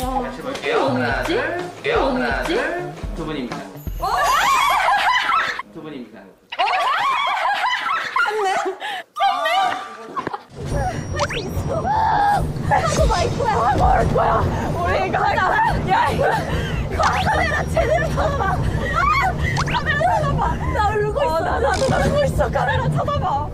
다시 볼게요. 하나, 둘, 볼게요. 하나, 둘, 두 분입니다. 두 분입니다. 하고 말 거야. 하고 말 거야. 우리 이거 하자. 야 이거 이거 카메라 제대로 쳐다봐. 아! 카메라 쳐다봐. 나 울고 있어. 나 나도 나 울고 있어. 카메라 쳐다봐.